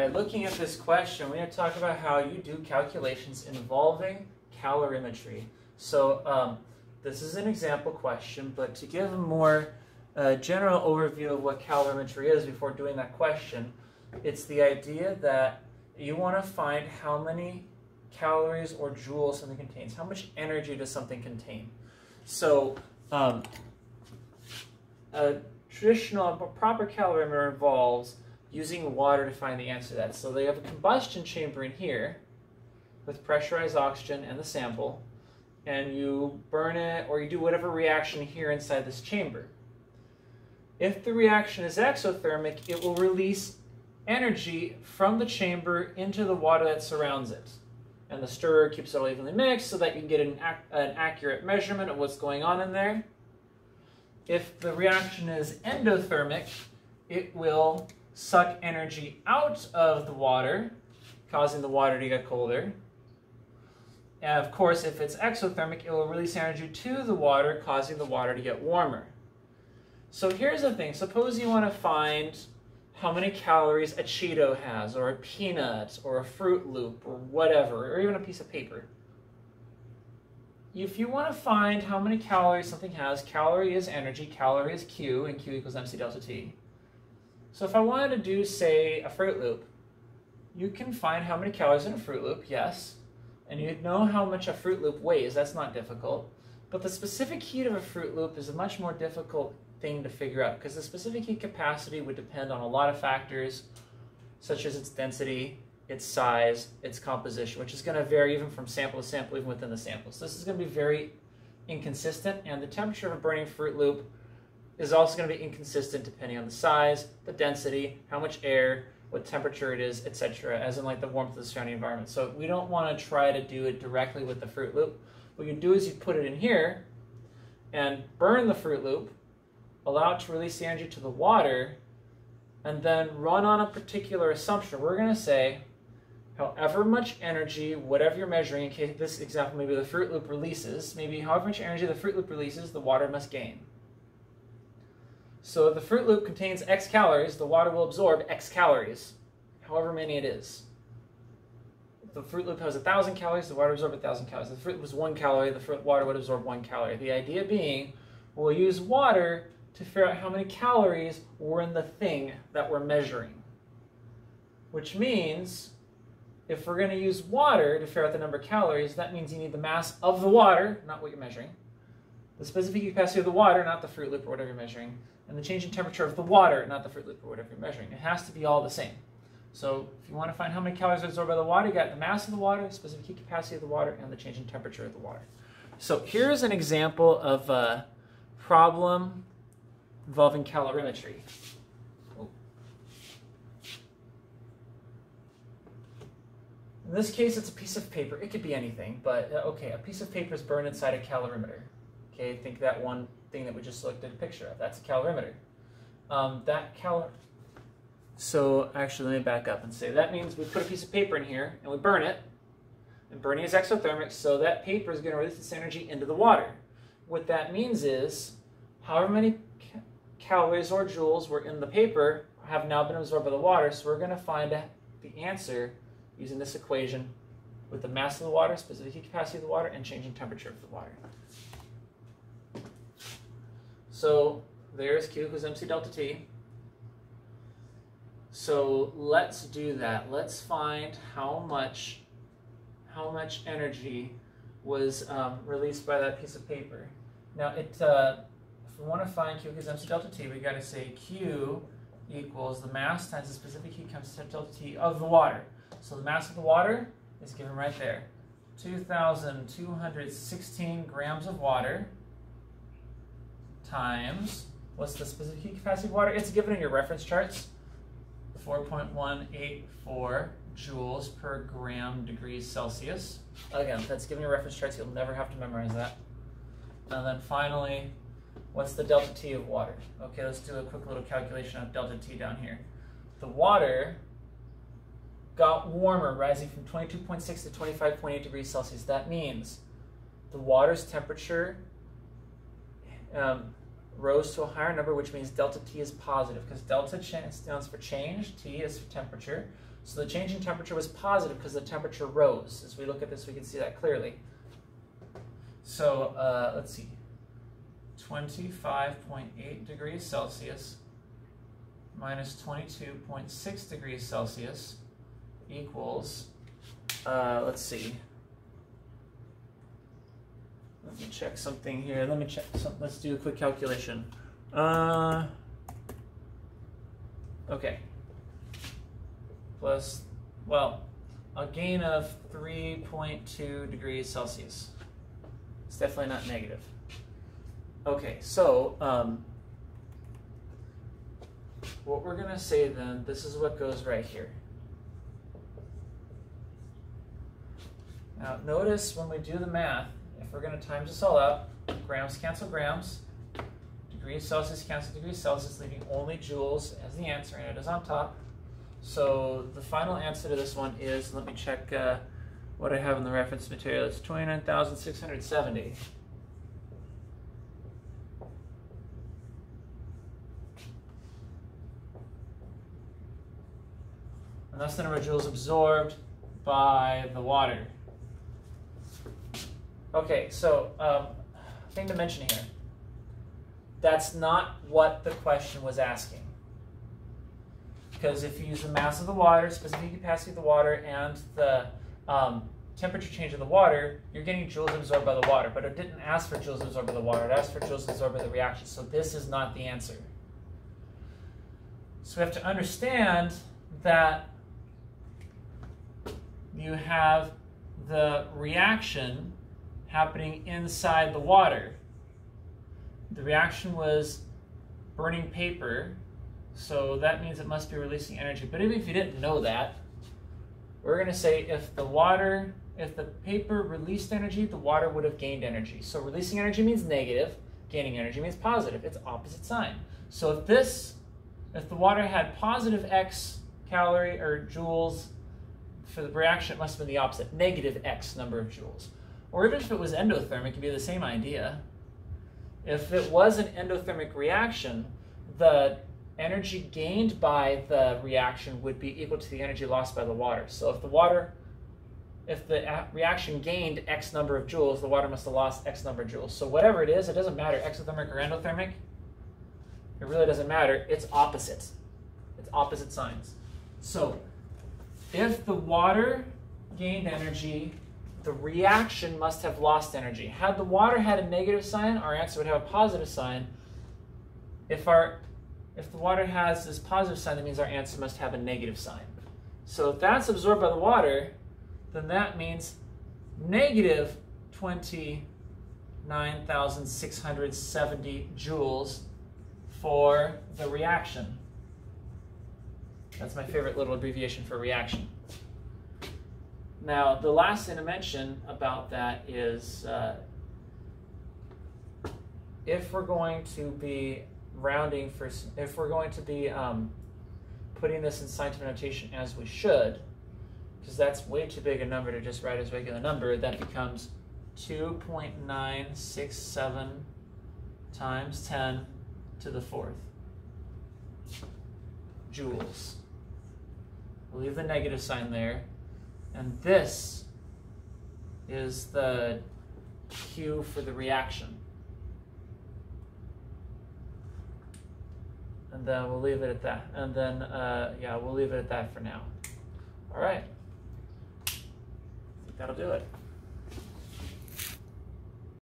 right, looking at this question, we're going to talk about how you do calculations involving calorimetry. So um, this is an example question, but to give a more uh, general overview of what calorimetry is before doing that question, it's the idea that you want to find how many calories or joules something contains. How much energy does something contain? So um, a traditional, a proper calorimeter involves using water to find the answer to that. So they have a combustion chamber in here with pressurized oxygen and the sample, and you burn it or you do whatever reaction here inside this chamber. If the reaction is exothermic, it will release energy from the chamber into the water that surrounds it. And the stirrer keeps it all evenly mixed so that you can get an, ac an accurate measurement of what's going on in there. If the reaction is endothermic, it will suck energy out of the water, causing the water to get colder. And of course, if it's exothermic, it will release energy to the water, causing the water to get warmer. So here's the thing. Suppose you want to find how many calories a Cheeto has, or a peanut, or a Fruit Loop, or whatever, or even a piece of paper. If you want to find how many calories something has, calorie is energy, calorie is Q, and Q equals mc delta T. So if I wanted to do, say, a Fruit Loop, you can find how many calories in a Fruit Loop, yes, and you'd know how much a Fruit Loop weighs, that's not difficult. But the specific heat of a Fruit Loop is a much more difficult thing to figure out because the specific heat capacity would depend on a lot of factors such as its density, its size, its composition, which is going to vary even from sample to sample, even within the sample. So this is going to be very inconsistent, and the temperature of a burning Fruit Loop is also going to be inconsistent depending on the size, the density, how much air, what temperature it is, etc., as in like the warmth of the surrounding environment. So we don't want to try to do it directly with the Fruit Loop. What you do is you put it in here and burn the Fruit Loop, allow it to release the energy to the water, and then run on a particular assumption. We're going to say, however much energy, whatever you're measuring, in case this example, maybe the Fruit Loop releases, maybe however much energy the Fruit Loop releases, the water must gain. So the Fruit Loop contains X calories, the water will absorb X calories, however many it is. If the Fruit Loop has 1,000 calories, the water will absorb 1,000 calories. If the Fruit Loop was 1 calorie, the water would absorb 1 calorie. The idea being, we'll use water to figure out how many calories were in the thing that we're measuring. Which means if we're going to use water to figure out the number of calories, that means you need the mass of the water, not what you're measuring, the specific capacity of the water, not the Fruit Loop or whatever you're measuring, and the change in temperature of the water, not the Fruit Loop or whatever you're measuring. It has to be all the same. So if you want to find how many calories are absorbed by the water, you got the mass of the water, specific heat capacity of the water, and the change in temperature of the water. So here's an example of a problem involving calorimetry. In this case, it's a piece of paper. It could be anything, but uh, okay, a piece of paper is burned inside a calorimeter. Okay, think that one thing that we just looked at a picture of. That's a calorimeter. Um, that cal. So actually, let me back up and say that means we put a piece of paper in here and we burn it. And burning is exothermic, so that paper is going to release its energy into the water. What that means is, however many calories or joules were in the paper have now been absorbed by the water, so we're going to find the answer using this equation with the mass of the water, specific heat capacity of the water, and changing temperature of the water. So there's Q equals mc delta T. So let's do that. Let's find how much, how much energy was um, released by that piece of paper. Now it, uh, if we want to find Q equals mc delta T, we got to say Q equals the mass times the specific heat capacity delta T of the water. So the mass of the water is given right there. 2,216 grams of water times, what's the specific heat capacity of water? It's given in your reference charts, 4.184 joules per gram degrees Celsius. Again, that's given your reference charts, you'll never have to memorize that. And then finally, what's the delta T of water? Okay, let's do a quick little calculation of delta T down here. The water got warmer, rising from 22.6 to 25.8 degrees Celsius. That means the water's temperature um, rose to a higher number, which means delta T is positive, because delta stands for change, T is for temperature. So the change in temperature was positive because the temperature rose. As we look at this, we can see that clearly. So uh, let's see, 25.8 degrees Celsius minus 22.6 degrees Celsius equals, uh, let's see, let me check something here. Let me check. Some, let's do a quick calculation. Uh, okay. Plus, well, a gain of 3.2 degrees Celsius. It's definitely not negative. Okay, so um, what we're going to say then, this is what goes right here. Now, notice when we do the math, if we're going to times this all out, grams cancel grams, degrees Celsius cancel degrees Celsius, leaving only joules as the answer, and it is on top. So the final answer to this one is, let me check uh, what I have in the reference material, it's 29,670. And that's the number of joules absorbed by the water. Okay, so um, thing to mention here. That's not what the question was asking. Because if you use the mass of the water, specific capacity of the water, and the um, temperature change of the water, you're getting joules absorbed by the water. But it didn't ask for joules absorbed by the water. It asked for joules absorbed by the reaction. So this is not the answer. So we have to understand that you have the reaction happening inside the water. The reaction was burning paper, so that means it must be releasing energy. But even if you didn't know that, we're going to say if the water, if the paper released energy, the water would have gained energy. So releasing energy means negative, gaining energy means positive. It's opposite sign. So if this, if the water had positive x calorie or joules for the reaction, it must have been the opposite, negative x number of joules. Or even if it was endothermic, it'd be the same idea. If it was an endothermic reaction, the energy gained by the reaction would be equal to the energy lost by the water. So if the water, if the reaction gained X number of joules, the water must have lost X number of joules. So whatever it is, it doesn't matter, exothermic or endothermic, it really doesn't matter. It's opposite. It's opposite signs. So if the water gained energy the reaction must have lost energy. Had the water had a negative sign, our answer would have a positive sign. If, our, if the water has this positive sign, that means our answer must have a negative sign. So if that's absorbed by the water, then that means negative 29,670 joules for the reaction. That's my favorite little abbreviation for reaction. Now, the last thing to mention about that is uh, if we're going to be rounding for, if we're going to be um, putting this in scientific notation as we should, because that's way too big a number to just write as a regular number, that becomes 2.967 times 10 to the fourth joules. We'll leave the negative sign there. And this is the Q for the reaction. And then we'll leave it at that. And then, uh, yeah, we'll leave it at that for now. All right. I think That'll do it.